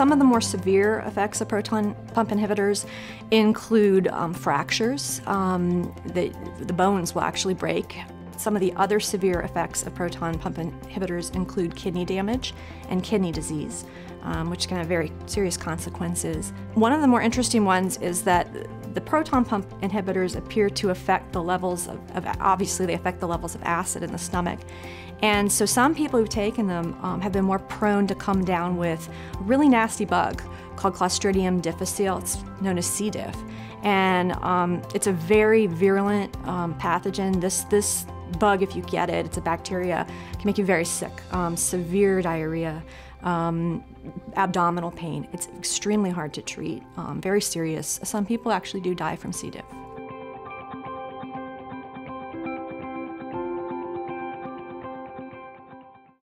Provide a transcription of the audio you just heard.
Some of the more severe effects of proton pump inhibitors include um, fractures. Um, the, the bones will actually break. Some of the other severe effects of proton pump inhibitors include kidney damage and kidney disease, um, which can have very serious consequences. One of the more interesting ones is that the proton pump inhibitors appear to affect the levels of, of obviously, they affect the levels of acid in the stomach. And so some people who've taken them um, have been more prone to come down with a really nasty bug called Clostridium difficile. It's known as C. diff. And um, it's a very virulent um, pathogen. This, this bug, if you get it, it's a bacteria, can make you very sick, um, severe diarrhea, um, abdominal pain. It's extremely hard to treat, um, very serious. Some people actually do die from C. diff.